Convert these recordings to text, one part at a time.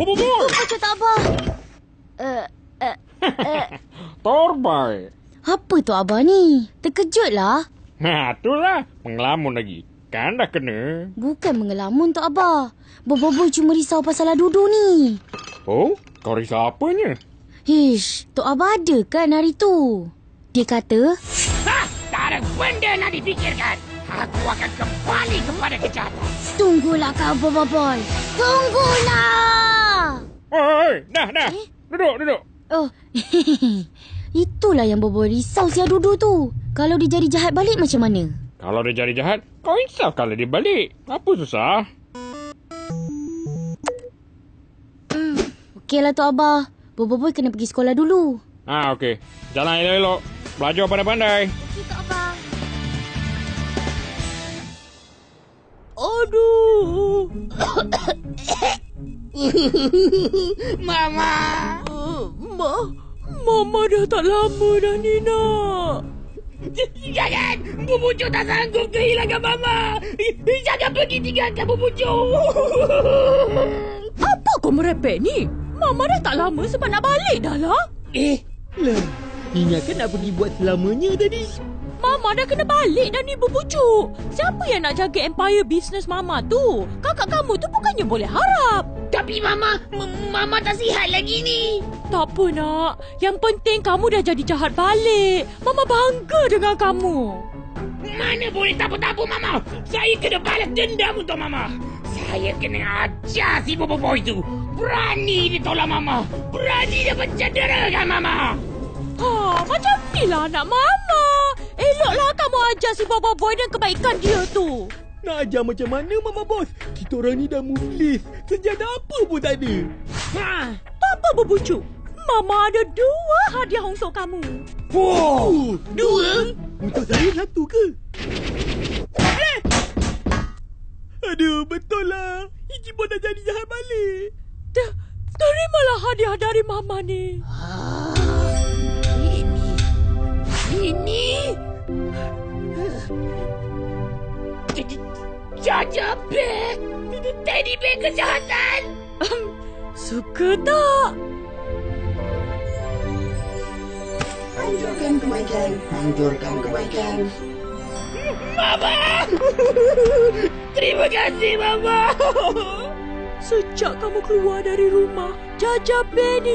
Bobo boy. Apa tak? Uh, uh, uh. Torbai. Apa tu Abah ni? Terkejut lah. Ha, itulah. Mengelamun lagi. Kan dah kena. Bukan mengelamun tu Abah. Bobo cuma risau pasal Adudu ni. Oh, kau risau apanya? Hish, Tok Abah ada kan hari tu? Dia kata... Ha! Tak ada benda nak dipikirkan. Aku akan kembali kepada kejahatan. Tunggulah kau, Bobo Boy. Tunggulah! Oi, dah, dah. Eh? Duduk, duduk. Oh, itulah yang Bobo risau si Adudu tu. Kalau dia jadi jahat balik macam mana? Kalau dia jadi jahat, kau insaf kalau dia balik. Apa susah? Okeylah Tok Abah. Bobo Boy kena pergi sekolah dulu. Ha, okey. Jalan elok-elok. Belajar pandai-pandai. Okey Tok Mama! Uh, Ma, Mama dah tak lama dah ni nak. Jangan! Bubucu tak sanggup kehilangan Mama! Jangan pergi tinggalkan Bubucu! Apa kau merepek ni? Mama dah tak lama sebab nak balik dah lah. Eh, Lah, ingatkan nak pergi buat selamanya tadi. Mama dah kena balik dah ni berbujuk. Siapa yang nak jaga empire business Mama tu? Kakak kamu tu bukannya boleh harap. Tapi Mama, Mama tak sihat lagi ni. Tak apa nak. Yang penting kamu dah jadi jahat balik. Mama bangga dengan kamu. Mana boleh tapu-tapu Mama? Saya kena balas dendam untuk Mama. Saya kena ajar si Bobo Boy tu. Berani dia tolak Mama. Berani dia mencederakan Mama. Ha, macam ni lah anak Mama. Eloklah kamu ajar si Bobo Boy dan kebaikan dia tu. Nak ajar macam mana Mama Bos? Kita orang ni dah muflis. Sejadah apa pun tak ada. Ha. Tak apa berbujuk. Mama ada dua hadiah untuk kamu. Oh, Dua? untuk saya satu ke? Eh! Aduh, betul lah. Iji pun dah jadi jahat balik. Ter- terimalah hadiah dari Mama ni. Ah, ini. Ini. Jadi Jaja beg. Teddy beg kejahatan. Suka tak? Anjurkan kebaikan, anjurkan kebaikan. Mama. Terima kasih Mama. Sejak kamu keluar dari rumah, Jaja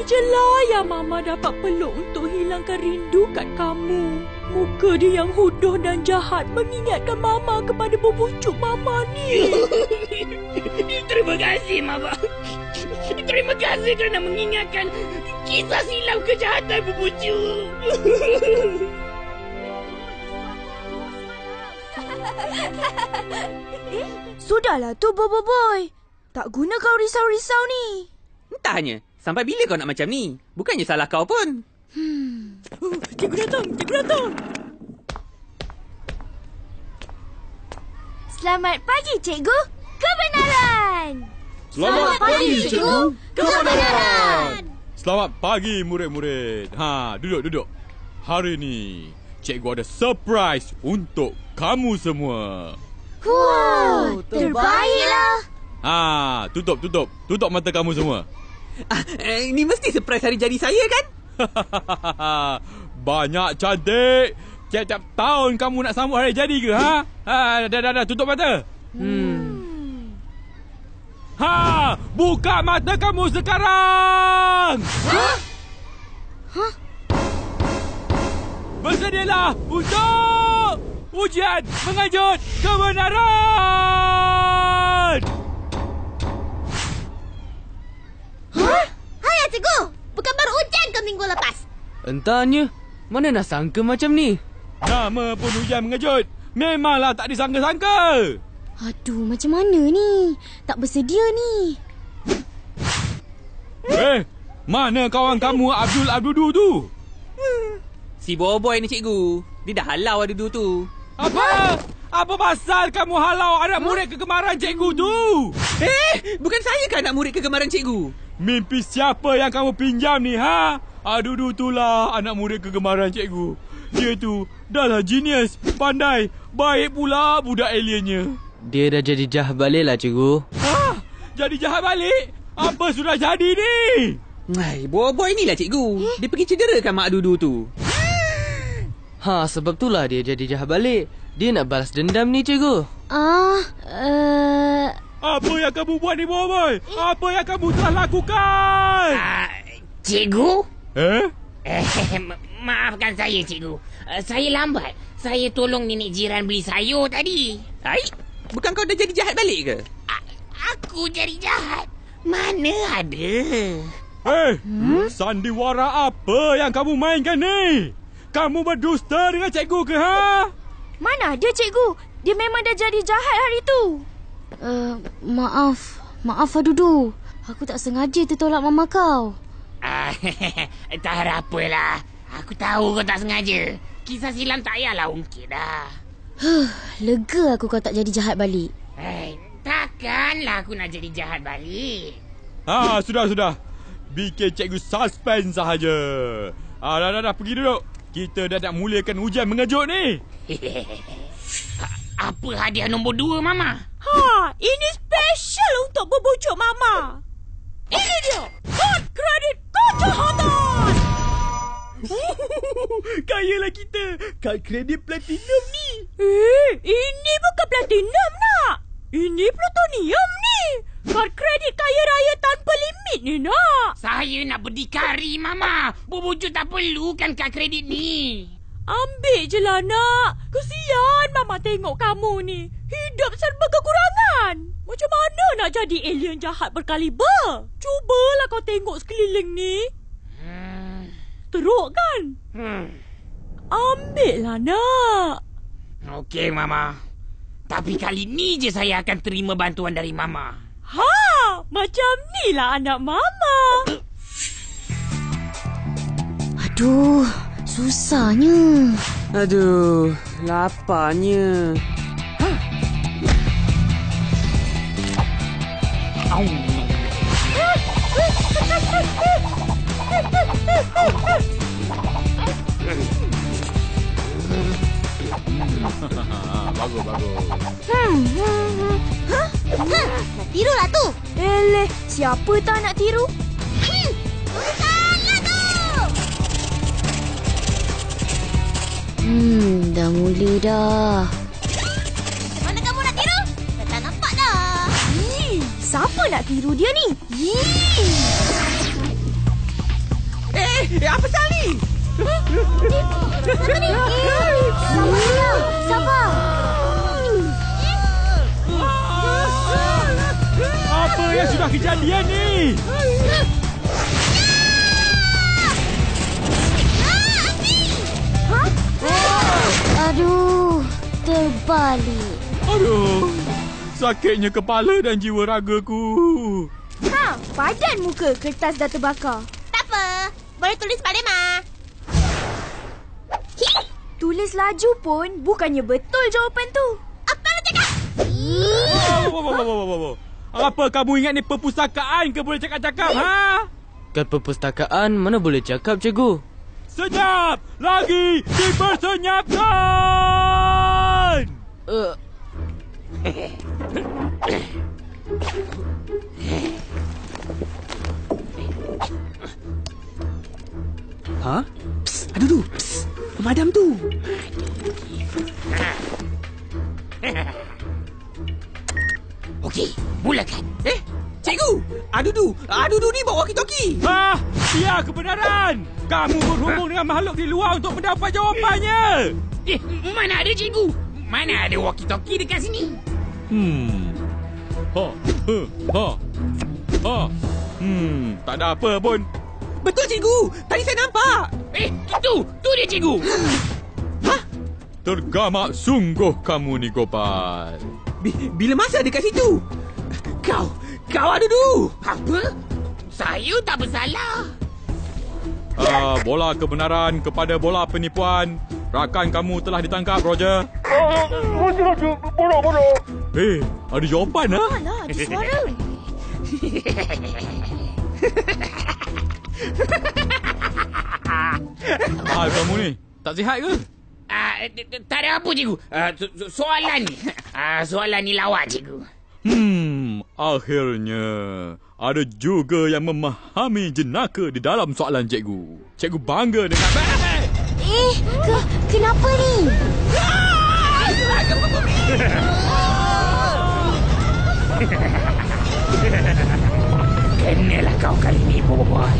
je lah yang Mama dapat peluk untuk hilangkan rindu kat kamu. Muka dia yang hudoh dan jahat mengingatkan Mama kepada pembujuk Mama ni. Terima kasih Mama. Terima kasih kerana mengingatkan kisah silam kejahatan bubucu. Sudahlah tu Bobo Boy. Tak guna kau risau-risau ni. Entahnya, sampai bila kau nak macam ni? Bukannya salah kau pun. Oh, cikgu datang, cikgu datang. Selamat pagi, cikgu. Kebenaran. Selamat pagi, cikgu. Kebenaran. Selamat pagi, murid-murid. Ha, duduk, duduk. Hari ni, cikgu ada surprise untuk kamu semua. Wow, terbaiklah. Ha, tutup, tutup. Tutup mata kamu semua. Ah, eh, ini mesti surprise hari jadi saya kan? Banyak cantik. Tiap-tiap tahun kamu nak sambut hari jadi ke, ha? Ha, dah, dah, dah. Tutup mata. Hmm. Ha, buka mata kamu sekarang. Bersedialah untuk ujian mengejut kebenaran. Hai, cikgu. Baru hujan ke minggu lepas? Entahnya, mana nak sangka macam ni? Nama pun ujian mengejut. Memanglah tak disangka-sangka. Aduh, macam mana ni? Tak bersedia ni. Eh, mana kawan kamu Abdul Abdudu tu? Si Boboy ni cikgu. Dia dah halau ada dua tu. Apa? Apa pasal kamu halau anak murid kegemaran cikgu tu? Eh, bukan saya kan anak murid kegemaran cikgu. Mimpi siapa yang kamu pinjam ni, ha? Adudu tu lah anak murid kegemaran cikgu. Dia tu dah lah genius, pandai, baik pula budak aliennya. Dia dah jadi jahat balik lah cikgu. Ha? Jadi jahat balik? Apa sudah jadi ni? Hai, boy inilah cikgu. Dia pergi cederakan mak Dudu tu. Ha, sebab itulah dia jadi jahat balik. Dia nak balas dendam ni, cikgu. Ah, uh, Apa yang kamu buat ni, boy? Apa yang kamu telah lakukan? Ah, cikgu? Eh? Eh, ma- maafkan saya, cikgu. Uh, saya lambat. Saya tolong nenek jiran beli sayur tadi. Hai, bukan kau dah jadi jahat balik ke? A- aku jadi jahat. Mana ada? Eh, hmm? sandiwara apa yang kamu mainkan ni? Kamu berdusta dengan cikgu ke, ha? Mana ada cikgu? Dia memang dah jadi jahat hari tu. Uh, maaf. Maaf, Adudu. Aku tak sengaja tertolak mama kau. Ah, tak harap apalah. Aku tahu kau tak sengaja. Kisah silam tak payahlah ungkit dah. Huh, lega aku kau tak jadi jahat balik. Hei, takkanlah aku nak jadi jahat balik. Ha, sudah, sudah. Bikin cikgu suspense sahaja. Ah, dah, dah, dah. Pergi duduk. Kita dah nak mulakan ujian mengejut ni. Apa hadiah nombor dua, Mama? Ha, ini special untuk berbujuk Mama. Ini dia. Hot credit kejahatan. Kayalah kita. Kad kredit platinum ni. Eh, ini bukan platinum nak. Ini plutonium ni. Kad kredit kaya raya tanpa limit ni nak. Saya nak berdikari, Mama. Berwujud tak perlu kan kad kredit ni. Ambil je lah nak. Kesian Mama tengok kamu ni. Hidup serba kekurangan. Macam mana nak jadi alien jahat berkaliber? Cubalah kau tengok sekeliling ni. Hmm. Teruk kan? Hmm. Ambil lah nak. Okey, Mama. Tapi kali ni je saya akan terima bantuan dari Mama. Ha, macam ni lah anak Mama. Aduh, susahnya. Aduh, laparnya. bagus, bagus. Hmm, hmm, hmm. Hah? Hah? Nak tiru lah tu. Eleh, siapa tak nak tiru? Hmm, dah mula dah. Macam mana kamu nak tiru? Dah tak nampak dah. Ih, siapa nak tiru dia ni? Ih. Eh, eh apa sal ni? Siapa ni? Eh, sabar sayang. Sabar. Apa yang sudah kejadian ni? Aduh, terbalik. Aduh, sakitnya kepala dan jiwa ragaku. Ha, padan muka kertas dah terbakar. Tak apa. Boleh tulis balik, Ma. Hi. Tulis laju pun bukannya betul jawapan tu. Apa lu cakap? Wow. Apa kamu ingat ni perpustakaan ke boleh cakap-cakap, ha? Kad perpustakaan mana boleh cakap, cikgu? Senyap! Lagi dipersenyapkan! Uh, Ha? Psst, aduh tu. Psst, pemadam tu. Okey, mulakan. Eh, cikgu. Adudu. Adudu ni bawa walkie-talkie. Ha! Dia kebenaran! Kamu berhubung dengan makhluk di luar untuk mendapat jawapannya! Eh, mana ada cikgu? Mana ada walkie-talkie dekat sini? Hmm. Ha, ha, ha. Ha. Hmm, tak ada apa pun. Betul cikgu. Tadi saya nampak. Eh, tu, tu dia cikgu. Tergamak sungguh kamu ni, Gopal. Bi- bila masa dekat situ? Kau, kau Adudu. Apa? Saya tak bersalah. Ah, bola kebenaran kepada bola penipuan. Rakan kamu telah ditangkap, Roger. Eh, ada jawapan, ha? Alah, ada suara. Ah, kamu ni, tak sihat ke? Ah, tak ada apa cikgu. Ah, so- so- soalan ni. Ah, soalan ni lawak cikgu. Hmm, akhirnya ada juga yang memahami jenaka di dalam soalan cikgu. Cikgu bangga dengan... Eh, ke, kenapa ni? Kenalah kau kali ni, Boboiboy.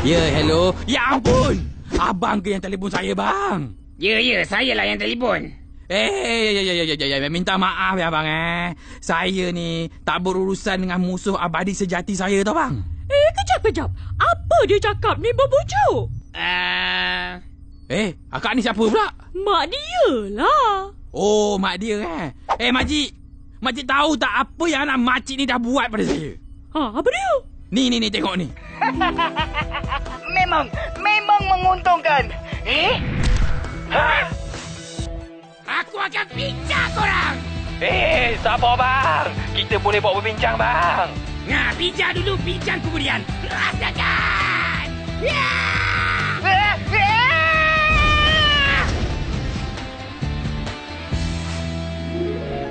Ya, hello. Ya ampun. Abang ke yang telefon saya, bang? Ya, ya, saya lah yang telefon. Eh, ya, ya, ya, ya, ya, ya. Minta maaf ya, bang, eh. Saya ni tak berurusan dengan musuh abadi sejati saya, tau, bang. Eh, kejap, kejap. Apa dia cakap ni berbujuk? Uh, Eh, akak ni siapa pula? Mak dia lah. Oh, mak dia, eh. Eh, makcik. Makcik tahu tak apa yang anak makcik ni dah buat pada saya? Ha, apa dia? Ni, ni, ni, tengok ni. memang, memang menguntungkan. Eh? Ha? Aku akan pincang korang. Eh, sabar, bang. Kita boleh buat berbincang, bang. Nah, pincang dulu, pincang kemudian. Rasakan! Ya!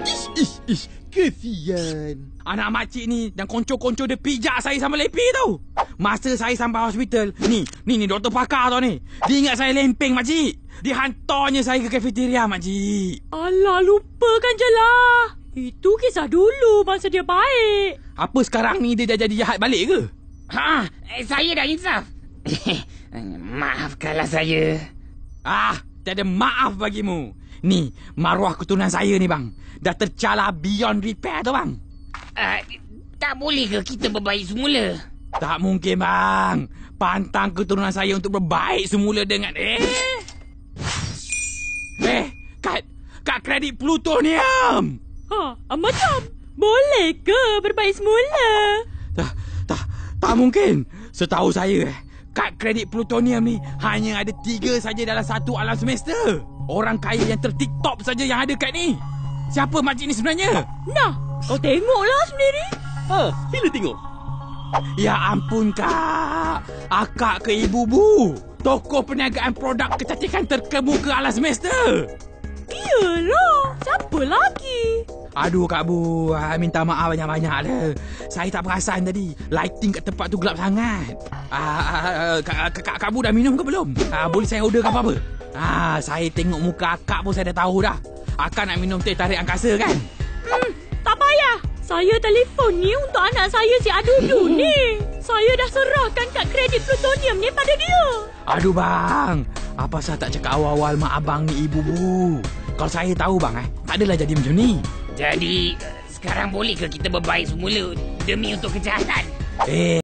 Ish, ish, ish. Kesian. Anak makcik ni dan konco-konco dia pijak saya sama lepi tau. Masa saya sampai hospital, ni, ni, ni doktor pakar tau ni. Dia ingat saya lempeng makcik. Dia hantarnya saya ke kafeteria makcik. Alah, lupakan je lah. Itu kisah dulu masa dia baik. Apa sekarang ni dia dah jadi jahat balik ke? Ha, eh, saya dah insaf. Maafkanlah saya. Ah, tiada maaf bagimu. Ni, maruah keturunan saya ni bang. Dah tercalar beyond repair tu bang. Uh, tak boleh ke kita berbaik semula? Tak mungkin bang. Pantang keturunan saya untuk berbaik semula dengan... Eh? Eh, kad. Kad kredit plutonium. Ha, macam. Boleh ke berbaik semula? Tak, tak, tak mungkin. Setahu saya eh, kad kredit plutonium ni hanya ada tiga saja dalam satu alam semesta. Orang kaya yang tertiktop saja yang ada kad ni. Siapa makcik ni sebenarnya? Nah, kau tengoklah sendiri. Ha, bila tengok? Ya ampun kak. Akak ke ibu bu. Tokoh perniagaan produk kecantikan terkemuka alam semesta. Iyalah, siapa lagi? Aduh Kak Bu, ah, minta maaf banyak-banyak dah. Saya tak perasan tadi. Lighting kat tempat tu gelap sangat. Ah, ah, ah, Kak, Kak, Kak Bu dah minum ke belum? Ah, boleh saya order apa-apa? Ah, saya tengok muka akak pun saya dah tahu dah. Akak nak minum teh tarik angkasa kan? Hmm, tak payah. Saya telefon ni untuk anak saya si Adudu ni. Saya dah serahkan kad kredit plutonium ni pada dia. Aduh bang, apa saya tak cakap awal-awal mak abang ni ibu bu? Kalau saya tahu bang eh, tak adalah jadi macam ni. Jadi, sekarang boleh ke kita berbaik semula demi untuk kejahatan? Eh,